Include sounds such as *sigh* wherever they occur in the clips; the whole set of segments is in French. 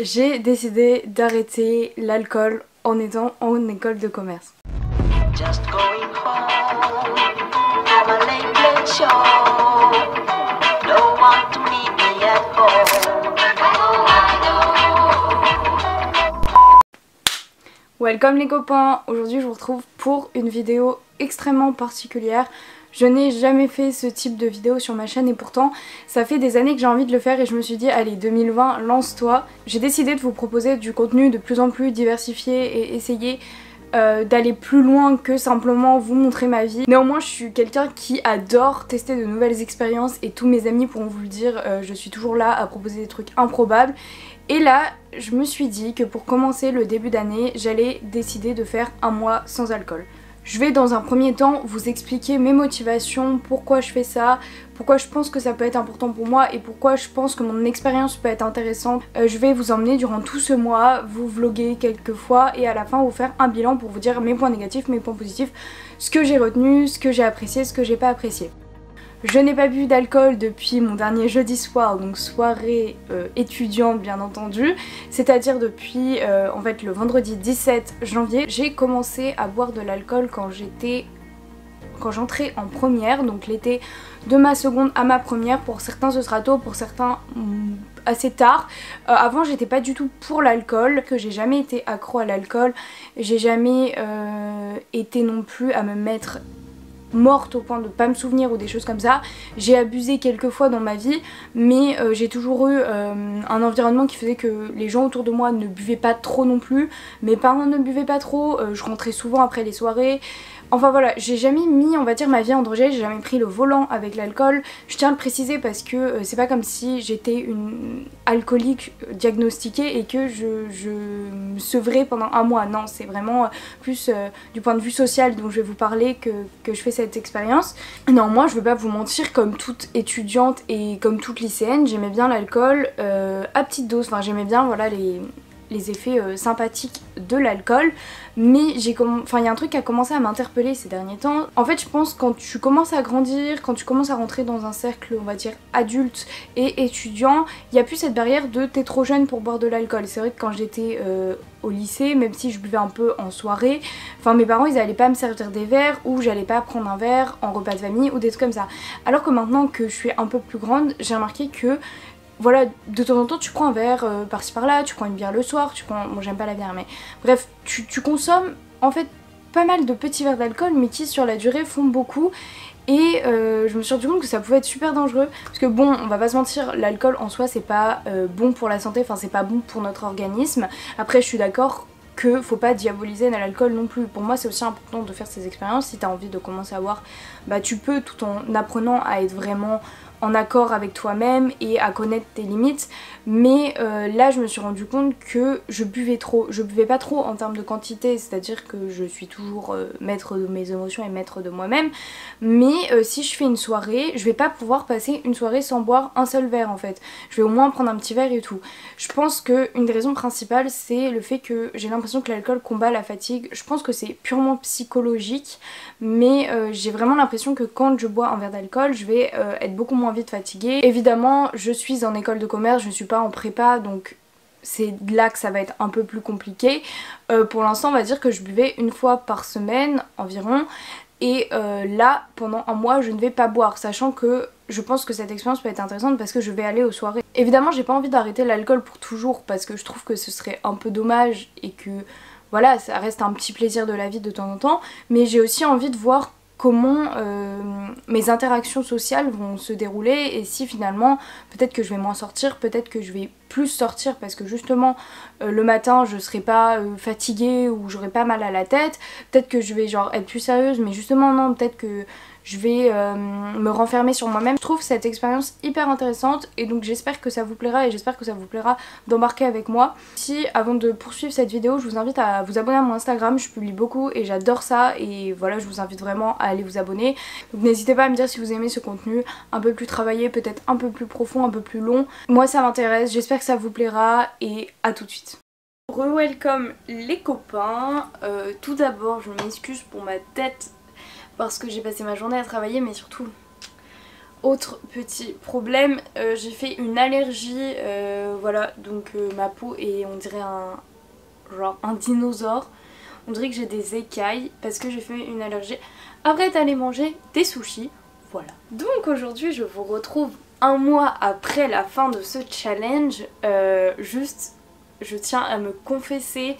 J'ai décidé d'arrêter l'alcool en étant en école de commerce. Just going home, have a late, late show. No one to meet me at home. Welcome les copains, aujourd'hui je vous retrouve pour une vidéo extrêmement particulière. Je n'ai jamais fait ce type de vidéo sur ma chaîne et pourtant ça fait des années que j'ai envie de le faire et je me suis dit allez 2020 lance-toi. J'ai décidé de vous proposer du contenu de plus en plus diversifié et essayer euh, d'aller plus loin que simplement vous montrer ma vie. Néanmoins je suis quelqu'un qui adore tester de nouvelles expériences et tous mes amis pourront vous le dire, euh, je suis toujours là à proposer des trucs improbables. Et là je me suis dit que pour commencer le début d'année j'allais décider de faire un mois sans alcool. Je vais dans un premier temps vous expliquer mes motivations, pourquoi je fais ça, pourquoi je pense que ça peut être important pour moi et pourquoi je pense que mon expérience peut être intéressante. Euh, je vais vous emmener durant tout ce mois, vous vloguer quelques fois et à la fin vous faire un bilan pour vous dire mes points négatifs, mes points positifs, ce que j'ai retenu, ce que j'ai apprécié, ce que j'ai pas apprécié. Je n'ai pas bu d'alcool depuis mon dernier jeudi soir, donc soirée euh, étudiante bien entendu, c'est-à-dire depuis euh, en fait le vendredi 17 janvier. J'ai commencé à boire de l'alcool quand j'étais quand j'entrais en première, donc l'été de ma seconde à ma première. Pour certains ce sera tôt, pour certains mm, assez tard. Euh, avant j'étais pas du tout pour l'alcool, que j'ai jamais été accro à l'alcool, j'ai jamais été non plus à me mettre morte au point de pas me souvenir ou des choses comme ça. J'ai abusé quelques fois dans ma vie, mais euh, j'ai toujours eu euh, un environnement qui faisait que les gens autour de moi ne buvaient pas trop non plus. Mes parents ne buvaient pas trop, euh, je rentrais souvent après les soirées. Enfin voilà, j'ai jamais mis, on va dire, ma vie en danger, j'ai jamais pris le volant avec l'alcool. Je tiens à le préciser parce que euh, c'est pas comme si j'étais une alcoolique diagnostiquée et que je, me sevrais pendant un mois. Non, c'est vraiment euh, plus euh, du point de vue social dont je vais vous parler que, je fais cette expérience. Non, moi je veux pas vous mentir, comme toute étudiante et comme toute lycéenne, j'aimais bien l'alcool à petite dose. Enfin, j'aimais bien, voilà, les les effets euh, sympathiques de l'alcool mais j'ai enfin il y a un truc qui a commencé à m'interpeller ces derniers temps. En fait je pense quand tu commences à grandir quand tu commences à rentrer dans un cercle on va dire adulte et étudiant il n'y a plus cette barrière de t'es trop jeune pour boire de l'alcool. C'est vrai que quand j'étais euh, au lycée même si je buvais un peu en soirée enfin mes parents ils allaient pas me servir des verres ou j'allais pas prendre un verre en repas de famille ou des trucs comme ça. Alors que maintenant que je suis un peu plus grande j'ai remarqué que voilà, de temps en temps tu prends un verre euh, par-ci par-là, tu prends une bière le soir, tu prends... Bon j'aime pas la bière mais... Bref, tu, consommes en fait pas mal de petits verres d'alcool mais qui sur la durée font beaucoup. Et euh, je me suis rendu compte que ça pouvait être super dangereux. Parce que bon on va pas se mentir l'alcool en soi c'est pas euh, bon pour la santé enfin c'est pas bon pour notre organisme. Après je suis d'accord que faut pas diaboliser l'alcool non plus. Pour moi c'est aussi important de faire ces expériences. Si t'as envie de commencer à boire bah tu peux tout en apprenant à être vraiment en accord avec toi-même et à connaître tes limites. Mais euh, là je me suis rendu compte que je buvais trop. Je buvais pas trop en termes de quantité c'est à dire que je suis toujours euh, maître de mes émotions et maître de moi-même. Mais euh, si je fais une soirée je vais pas pouvoir passer une soirée sans boire un seul verre en fait. Je vais au moins prendre un petit verre et tout. Je pense que une des raisons principales c'est le fait que j'ai l'impression que l'alcool combat la fatigue. Je pense que c'est purement psychologique mais j'ai vraiment l'impression que quand je bois un verre d'alcool je vais être beaucoup moins vite fatiguée. Évidemment, je suis en école de commerce, je ne suis pas en prépa, donc c'est là que ça va être un peu plus compliqué. Euh, pour l'instant, on va dire que je buvais une fois par semaine environ. Et euh, là, pendant un mois, je ne vais pas boire, sachant que je pense que cette expérience peut être intéressante parce que je vais aller aux soirées. Évidemment, j'ai pas envie d'arrêter l'alcool pour toujours parce que je trouve que ce serait un peu dommage et que voilà, ça reste un petit plaisir de la vie de temps en temps. Mais j'ai aussi envie de voir comment euh, mes interactions sociales vont se dérouler et si finalement peut-être que je vais moins sortir, peut-être que je vais plus sortir parce que justement euh, le matin je serai pas euh, fatiguée ou j'aurai pas mal à la tête, peut-être que je vais genre être plus sérieuse mais justement non, peut-être que je vais euh, me renfermer sur moi-même. Je trouve cette expérience hyper intéressante et donc j'espère que ça vous plaira et j'espère que ça vous plaira d'embarquer avec moi. Si avant de poursuivre cette vidéo, je vous invite à vous abonner à mon Instagram, je publie beaucoup et j'adore ça et voilà, je vous invite vraiment à aller vous abonner. Donc n'hésitez pas à me dire si vous aimez ce contenu un peu plus travaillé, peut-être un peu plus profond, un peu plus long. Moi ça m'intéresse, j'espère que ça vous plaira et à tout de suite. Re-welcome les copains, euh, tout d'abord je m'excuse pour ma tête parce que j'ai passé ma journée à travailler mais surtout Autre petit problème, euh, j'ai fait une allergie, voilà, donc ma peau est on dirait un genre un dinosaure. On dirait que j'ai des écailles parce que j'ai fait une allergie. Après d'aller manger des sushis, voilà. Donc aujourd'hui je vous retrouve un mois après la fin de ce challenge. Euh, juste, je tiens à me confesser.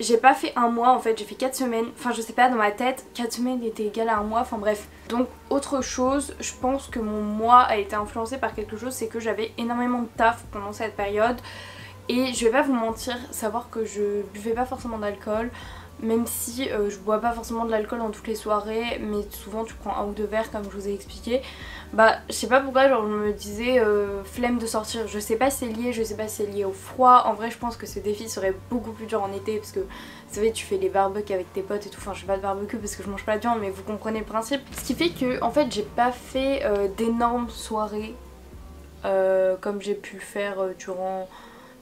J'ai pas fait un mois en fait, j'ai fait 4 semaines. Enfin, je sais pas, dans ma tête, 4 semaines était égal à un mois. Enfin, bref. Donc, autre chose, je pense que mon mois a été influencé par quelque chose, c'est que j'avais énormément de taf pendant cette période. Et je vais pas vous mentir, savoir que je buvais pas forcément d'alcool même si euh, je bois pas forcément de l'alcool dans toutes les soirées mais souvent tu prends un ou deux verres comme je vous ai expliqué. Bah je sais pas pourquoi genre je me disais euh, flemme de sortir. Je sais pas si c'est lié je sais pas si c'est lié au froid. En vrai je pense que ce défi serait beaucoup plus dur en été parce que vous savez tu fais les barbecues avec tes potes et tout. Enfin je fais pas de barbecue parce que je mange pas de viande mais vous comprenez le principe. Ce qui fait que en fait j'ai pas fait euh, d'énormes soirées comme j'ai pu faire durant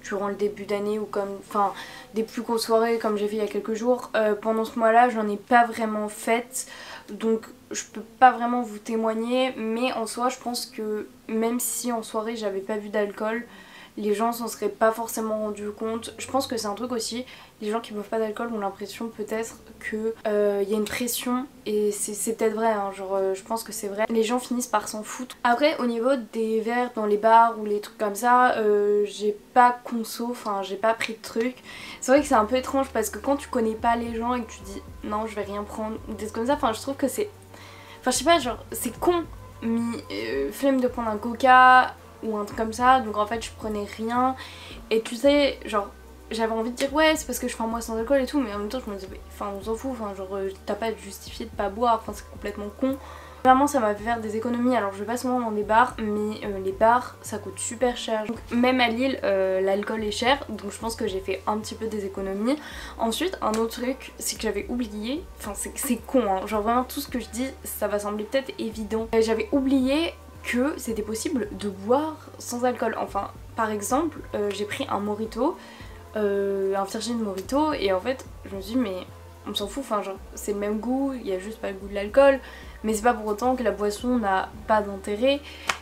durant le début d'année ou comme enfin des plus grosses soirées comme j'ai fait il y a quelques jours. Euh, pendant ce mois là j'en ai pas vraiment fait. Donc je peux pas vraiment vous témoigner. Mais en soi je pense que même si en soirée j'avais pas vu d'alcool les gens s'en seraient pas forcément rendu compte. Je pense que c'est un truc aussi, les gens qui boivent pas d'alcool ont l'impression peut-être qu'il euh, y a une pression et c'est peut-être vrai, hein, genre euh, je pense que c'est vrai. Les gens finissent par s'en foutre. Après au niveau des verres dans les bars ou les trucs comme ça, euh, j'ai pas conso, enfin j'ai pas pris de trucs. C'est vrai que c'est un peu étrange parce que quand tu connais pas les gens et que tu dis non je vais rien prendre ou des trucs comme ça, enfin je trouve que c'est... Enfin je sais pas, genre c'est con, mais flemme de prendre un coca ou un truc comme ça. Donc en fait je prenais rien. Et tu sais genre j'avais envie de dire ouais c'est parce que je fais un mois sans alcool et tout mais en même temps je me disais enfin on s'en fout enfin genre euh, t'as pas justifié de pas boire enfin c'est complètement con. Vraiment ça m'a fait faire des économies. Alors je vais pas souvent dans des bars mais euh, les bars ça coûte super cher. Donc, même à Lille euh, l'alcool est cher donc je pense que j'ai fait un petit peu des économies. Ensuite un autre truc c'est que j'avais oublié enfin c'est con hein, genre vraiment tout ce que je dis ça va sembler peut-être évident. J'avais oublié que c'était possible de boire sans alcool. Enfin, par exemple, euh, j'ai pris un morito, euh, un Virgin Morito, et en fait, je me suis dit, mais on s'en fout, enfin, genre, c'est le même goût, il y a juste pas le goût de l'alcool, mais c'est pas pour autant que la boisson n'a pas d'intérêt.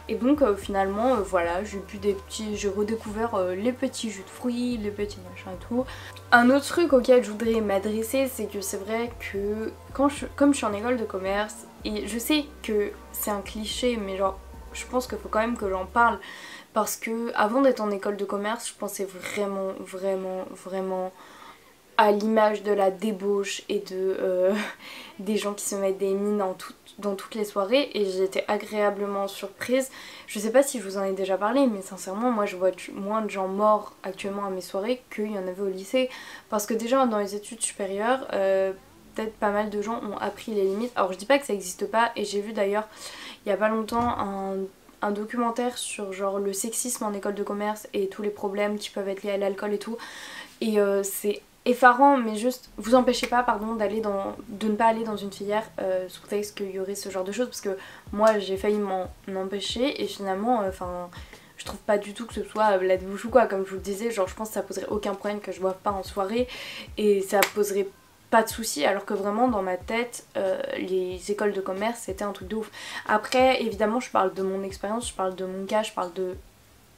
Et donc, euh, finalement, voilà, j'ai bu des petits, j'ai redécouvert les petits jus de fruits, les petits machins et tout. Un autre truc auquel je voudrais m'adresser, c'est que c'est vrai que, quand je, comme je suis en école de commerce, et je sais que c'est un cliché, mais genre, je pense qu'il faut quand même que j'en parle. Parce que avant d'être en école de commerce, je pensais vraiment, vraiment, vraiment à l'image de la débauche et de euh, *laughs* des gens qui se mettent des mines dans, dans toutes les soirées. Et j'étais agréablement surprise. Je sais pas si je vous en ai déjà parlé mais sincèrement moi je vois moins de gens morts actuellement à mes soirées qu'il y en avait au lycée. Parce que déjà dans les études supérieures euh, peut-être pas mal de gens ont appris les limites. Alors je dis pas que ça existe pas et j'ai vu d'ailleurs il y a pas longtemps un, documentaire sur genre le sexisme en école de commerce et tous les problèmes qui peuvent être liés à l'alcool et tout. Et euh, c'est effarant mais juste vous empêchez pas pardon d'aller dans de ne pas aller dans une filière euh, sous texte qu'il y aurait ce genre de choses parce que moi j'ai failli m'en empêcher et finalement euh, enfin je trouve pas du tout que ce soit la débouche ou quoi comme je vous le disais genre je pense que ça poserait aucun problème que je boive pas en soirée et ça poserait pas de soucis alors que vraiment dans ma tête euh, les écoles de commerce c'était un truc de ouf. Après évidemment je parle de mon expérience, je parle de mon cas, je parle de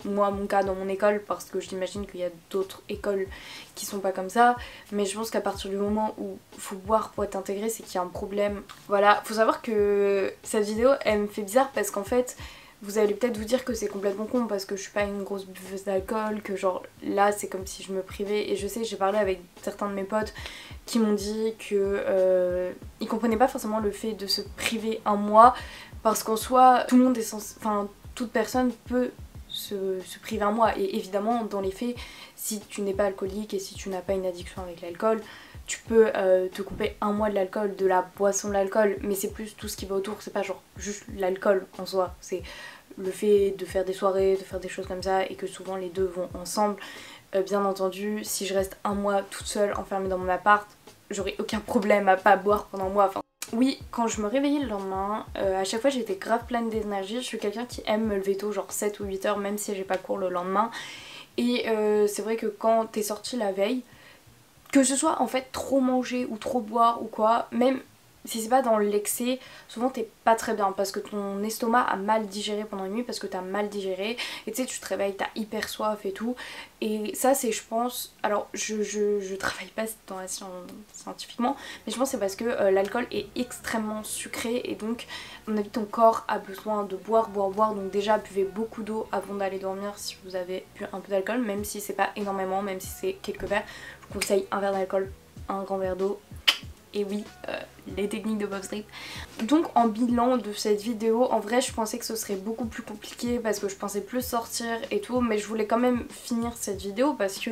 moi mon cas dans mon école parce que j'imagine qu'il y a d'autres écoles qui sont pas comme ça mais je pense qu'à partir du moment où faut boire pour être intégré c'est qu'il y a un problème. Voilà, faut savoir que cette vidéo elle me fait bizarre parce qu'en fait vous allez peut-être vous dire que c'est complètement con parce que je suis pas une grosse buveuse d'alcool, que genre là c'est comme si je me privais. Et je sais j'ai parlé avec certains de mes potes qui m'ont dit que euh, ils comprenaient pas forcément le fait de se priver un mois parce qu'en soi tout le monde est censé, enfin toute personne peut se, se, priver un mois et évidemment dans les faits si tu n'es pas alcoolique et si tu n'as pas une addiction avec l'alcool tu peux euh, te couper un mois de l'alcool, de la boisson de l'alcool, mais c'est plus tout ce qui va autour, c'est pas genre juste l'alcool en soi, c'est le fait de faire des soirées, de faire des choses comme ça et que souvent les deux vont ensemble. Euh, bien entendu, si je reste un mois toute seule enfermée dans mon appart, j'aurai aucun problème à pas boire pendant un mois. Enfin, oui, quand je me réveillais le lendemain, euh, à chaque fois j'étais grave pleine d'énergie. Je suis quelqu'un qui aime me lever tôt, genre 7 ou 8 heures, même si j'ai pas cours le lendemain. Et c'est vrai que quand t'es sorti la veille, que ce soit en fait trop manger ou trop boire ou quoi, même si c'est pas dans l'excès, souvent t'es pas très bien parce que ton estomac a mal digéré pendant la nuit, parce que t'as mal digéré, et tu sais, tu te réveilles, t'as hyper soif et tout. Et ça, c'est, je pense, alors je, je, travaille pas dans la science scientifiquement, mais je pense c'est parce que euh, l'alcool est extrêmement sucré et donc, mon avis, ton corps a besoin de boire, boire, boire. Donc, déjà, buvez beaucoup d'eau avant d'aller dormir si vous avez bu un peu d'alcool, même si c'est pas énormément, même si c'est quelques verres. Je vous conseille un verre d'alcool, un grand verre d'eau et oui, euh, les techniques de Bob Strip. Donc en bilan de cette vidéo, en vrai je pensais que ce serait beaucoup plus compliqué parce que je pensais plus sortir et tout, mais je voulais quand même finir cette vidéo parce que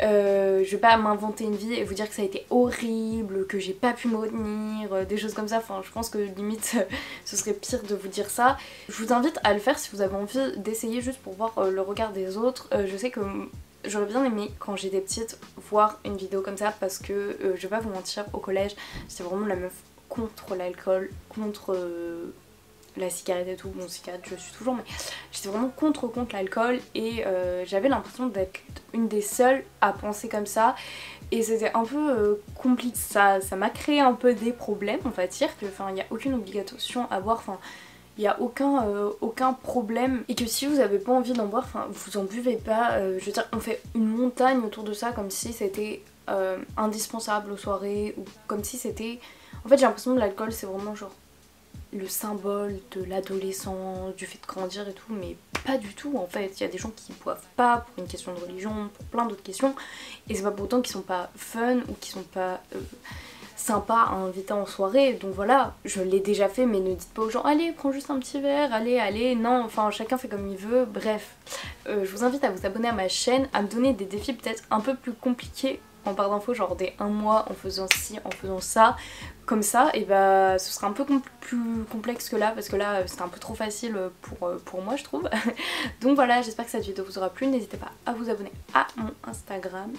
euh, je vais pas m'inventer une vie et vous dire que ça a été horrible, que j'ai pas pu me retenir, euh, des choses comme ça. Enfin, je pense que limite *laughs* ce serait pire de vous dire ça. Je vous invite à le faire si vous avez envie d'essayer juste pour voir le regard des autres. je sais que J'aurais bien aimé quand j'étais petite voir une vidéo comme ça parce que euh, je vais pas vous mentir au collège c'était vraiment la meuf contre l'alcool, contre euh, la cigarette et tout. Bon cigarette je suis toujours mais j'étais vraiment contre contre l'alcool et euh, j'avais l'impression d'être une des seules à penser comme ça et c'était un peu compliqué. Ça m'a créé un peu des problèmes on va dire enfin il n'y a aucune obligation à boire. Enfin il n'y a aucun, euh, aucun problème et que si vous avez pas envie d'en boire, enfin vous en buvez pas, euh, je veux dire on fait une montagne autour de ça comme si c'était euh, indispensable aux soirées ou comme si c'était... En fait j'ai l'impression que l'alcool c'est vraiment genre le symbole de l'adolescent, du fait de grandir et tout, mais pas du tout en fait. Il y a des gens qui boivent pas pour une question de religion, pour plein d'autres questions, et c'est pas pour autant qu'ils sont pas fun ou qu'ils sont pas sympa à inviter en soirée. Donc voilà, je l'ai déjà fait, mais ne dites pas aux gens allez, prends juste un petit verre, allez, allez. Non, enfin chacun fait comme il veut. Bref, euh, je vous invite à vous abonner à ma chaîne, à me donner des défis peut-être un peu plus compliqués en part d'infos, genre des un mois en faisant ci, en faisant ça, comme ça, et bah ce sera un peu plus complexe que là, parce que là c'était un peu trop facile pour, euh, pour moi je trouve. *laughs* Donc voilà, j'espère que cette vidéo vous aura plu, n'hésitez pas à vous abonner à mon Instagram.